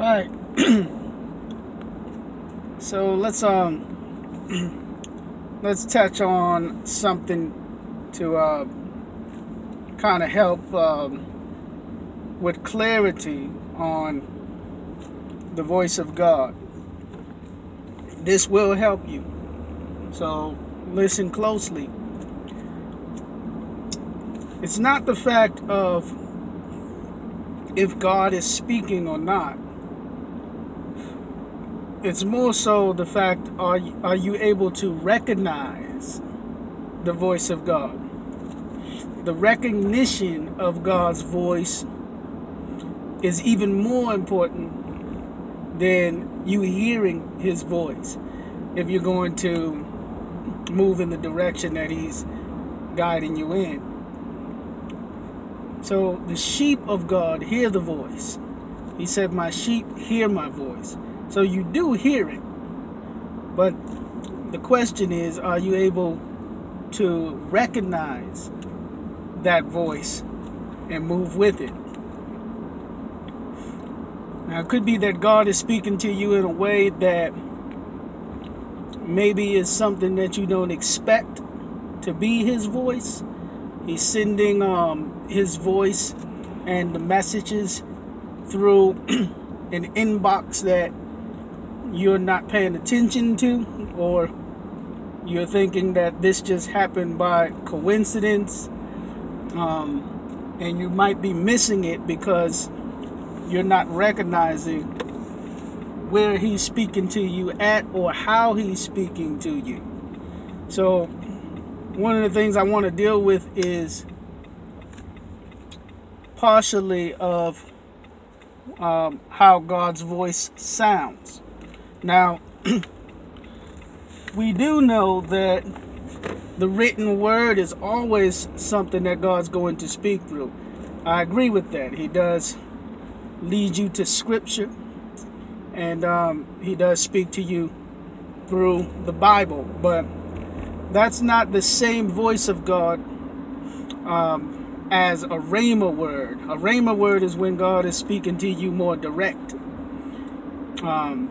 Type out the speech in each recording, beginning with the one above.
right. so let's um let's touch on something to uh, kind of help um, with clarity on the voice of God. This will help you. So listen closely. It's not the fact of if God is speaking or not. It's more so the fact are you, are you able to recognize the voice of God? The recognition of God's voice is even more important than you hearing his voice if you're going to move in the direction that he's guiding you in. So the sheep of God hear the voice. He said, My sheep hear my voice. So you do hear it. But the question is, are you able to recognize that voice and move with it? Now, it could be that God is speaking to you in a way that maybe is something that you don't expect to be His voice. He's sending um, His voice and the messages through an inbox that you're not paying attention to, or you're thinking that this just happened by coincidence, um, and you might be missing it because you're not recognizing where he's speaking to you at or how he's speaking to you. So, one of the things I want to deal with is partially of um, how God's voice sounds. Now, we do know that the written word is always something that God's going to speak through. I agree with that. He does lead you to scripture and um, he does speak to you through the Bible, but that's not the same voice of God um, as a rhema word. A rhema word is when God is speaking to you more direct, um,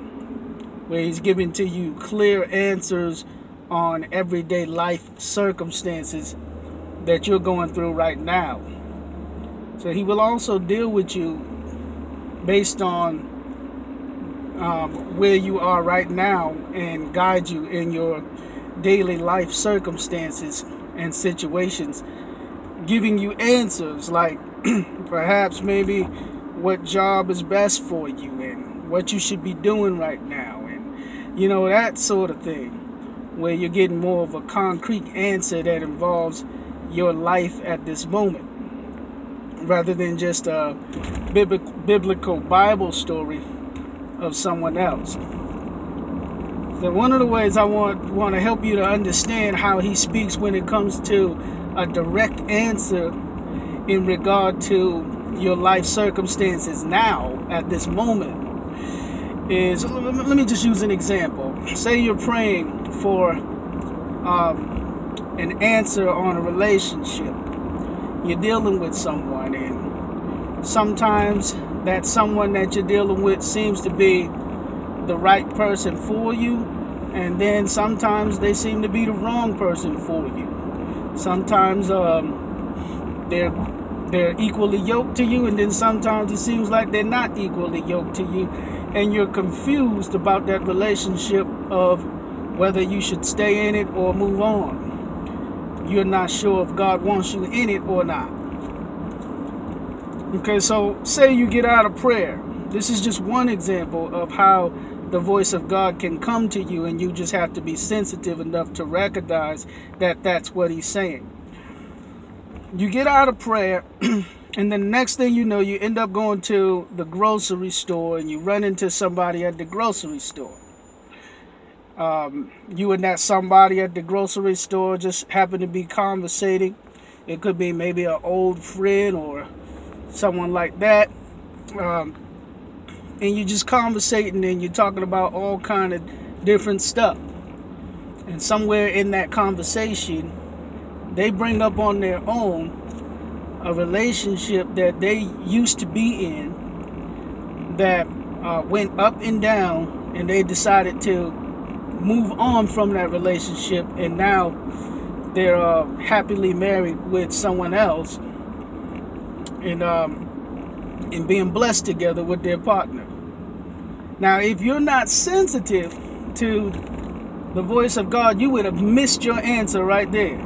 where He's giving to you clear answers on everyday life circumstances that you're going through right now. So He will also deal with you based on um, where you are right now and guide you in your daily life circumstances and situations, giving you answers like perhaps maybe what job is best for you and what you should be doing right now, you know, that sort of thing, where you're getting more of a concrete answer that involves your life at this moment rather than just a biblical Bible story of someone else. So one of the ways I want want to help you to understand how he speaks when it comes to a direct answer in regard to your life circumstances now at this moment is let me just use an example. Say you're praying for um, an answer on a relationship. You're dealing with someone, and sometimes that someone that you're dealing with seems to be the right person for you, and then sometimes they seem to be the wrong person for you. Sometimes um, they're they're equally yoked to you, and then sometimes it seems like they're not equally yoked to you, and you're confused about that relationship of whether you should stay in it or move on. You're not sure if God wants you in it or not. Okay, so say you get out of prayer. This is just one example of how the voice of God can come to you, and you just have to be sensitive enough to recognize that that's what He's saying. You get out of prayer, and the next thing you know, you end up going to the grocery store and you run into somebody at the grocery store. Um, you and that somebody at the grocery store just happen to be conversating. It could be maybe an old friend or someone like that. Um, and you're just conversating and you're talking about all kind of different stuff. And somewhere in that conversation, they bring up on their own a relationship that they used to be in that uh, went up and down, and they decided to move on from that relationship, and now they're uh, happily married with someone else, and um, and being blessed together with their partner. Now, if you're not sensitive to the voice of God, you would have missed your answer right there.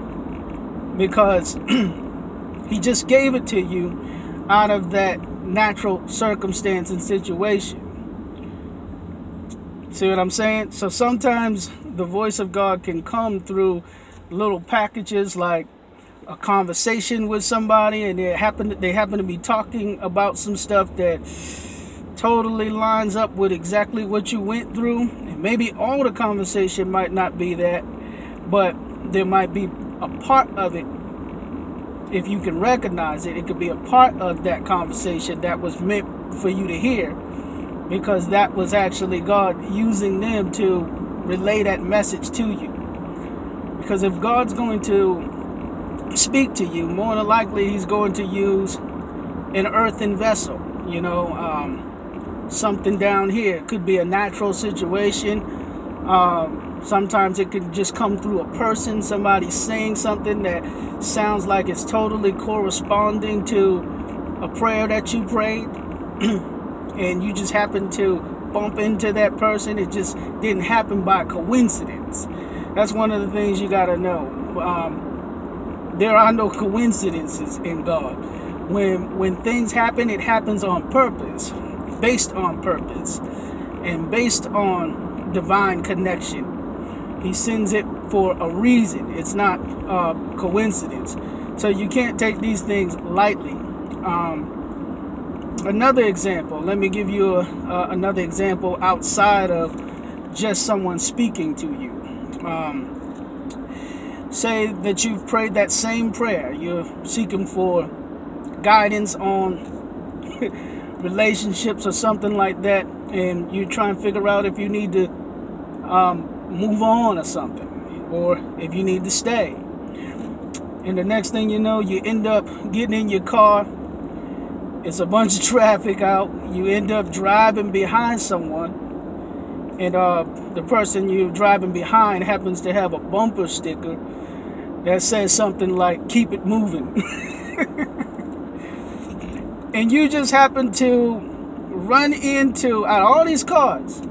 Because He just gave it to you out of that natural circumstance and situation. See what I'm saying? So sometimes the voice of God can come through little packages like a conversation with somebody and it happened they happen to be talking about some stuff that totally lines up with exactly what you went through. And maybe all the conversation might not be that, but there might be a part of it. If you can recognize it, it could be a part of that conversation that was meant for you to hear because that was actually God using them to relay that message to you. Because if God's going to speak to you, more than likely He's going to use an earthen vessel. You know, um, something down here. It could be a natural situation. Um, sometimes it could just come through a person, somebody saying something that sounds like it's totally corresponding to a prayer that you prayed. and you just happen to bump into that person. It just didn't happen by coincidence. That's one of the things you got to know. Um, there are no coincidences in God. When when things happen, it happens on purpose based on purpose and based on divine connection. He sends it for a reason. It's not a coincidence. So you can't take these things lightly. Um, another example. Let me give you a, uh, another example outside of just someone speaking to you. Um, say that you've prayed that same prayer. You're seeking for guidance on relationships or something like that, and you try and figure out if you need to um, move on or something, or if you need to stay. And the next thing you know, you end up getting in your car. It's a bunch of traffic out. You end up driving behind someone, and uh, the person you're driving behind happens to have a bumper sticker that says something like "Keep it moving." and you just happen to run into out of all these cars,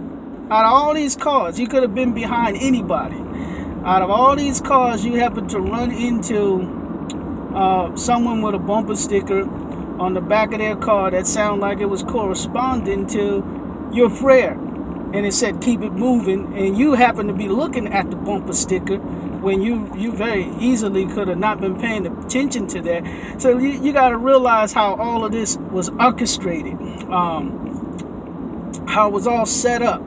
out of all these cars, you could have been behind anybody. Out of all these cars, you happen to run into uh, someone with a bumper sticker on the back of their car that sounded like it was corresponding to your prayer. And it said, keep it moving. And you happen to be looking at the bumper sticker when you you very easily could have not been paying attention to that. So you, you got to realize how all of this was orchestrated, um, how it was all set up.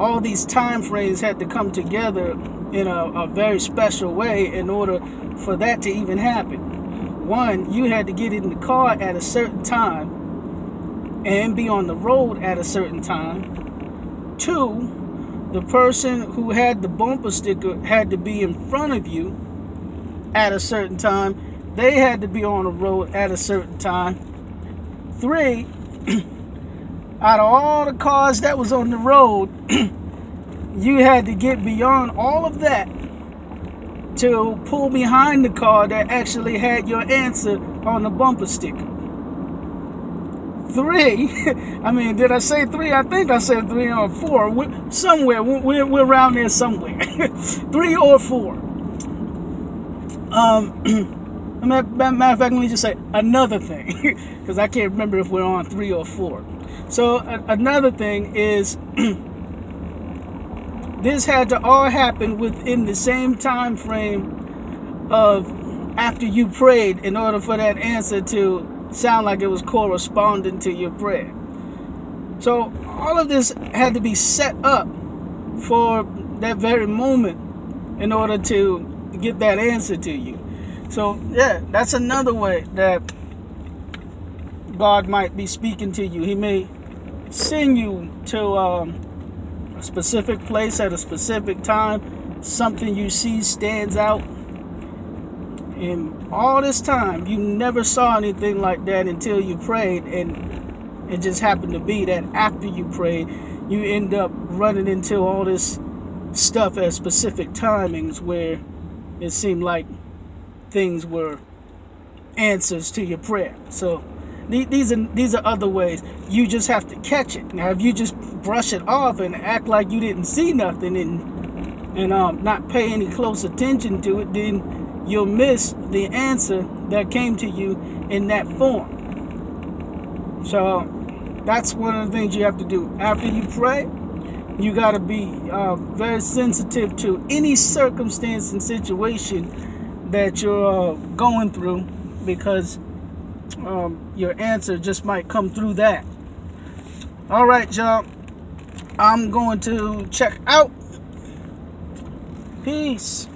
All these time frames had to come together in a, a very special way in order for that to even happen. One, you had to get in the car at a certain time and be on the road at a certain time. Two, the person who had the bumper sticker had to be in front of you at a certain time. They had to be on the road at a certain time. Three, out of all the cars that was on the road, you had to get beyond all of that to pull behind the car that actually had your answer on the bumper sticker three. I mean, did I say three? I think I said three or four. We're, somewhere, we're, we're around there somewhere. three or four. Um, matter of fact, let me just say another thing, because I can't remember if we're on three or four. So another thing is, this had to all happen within the same time frame of after you prayed in order for that answer to sound like it was corresponding to your prayer. So all of this had to be set up for that very moment in order to get that answer to you. So yeah, that's another way that God might be speaking to you. He may send you to um, a specific place at a specific time. Something you see stands out in all this time, you never saw anything like that until you prayed, and It just happened to be that after you prayed, you end up running into all this stuff at specific timings where it seemed like things were answers to your prayer. So these are these are other ways. You just have to catch it. Now, if you just brush it off and act like you didn't see nothing and and um, not pay any close attention to it, then you'll miss the answer that came to you in that form. So that's one of the things you have to do after you pray. You got to be uh, very sensitive to any circumstance and situation that you're uh, going through because um, your answer just might come through that. All right, y'all. I'm going to check out. Peace.